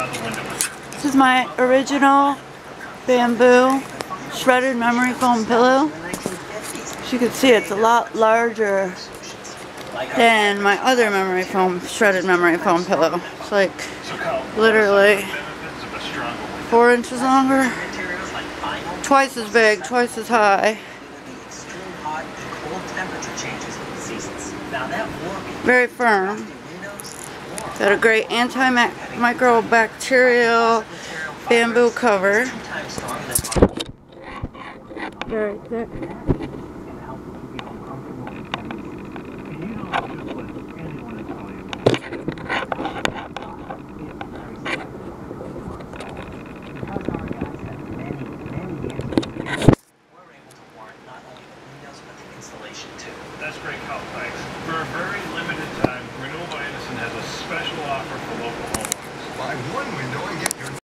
This is my original bamboo shredded memory foam pillow. As you can see, it's a lot larger than my other memory foam, shredded memory foam pillow. It's like literally four inches longer, twice as big, twice as high. Very firm. Windows warm Got a great antimicrobial bamboo cover. sometimes stronger than Very thick. because our guys have many, many years of experience, we're able to warrant not only the windows but the installation too. That's great, Kyle. Thanks. For a very offer for local homeowners. Buy one window and get your